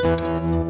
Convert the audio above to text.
Música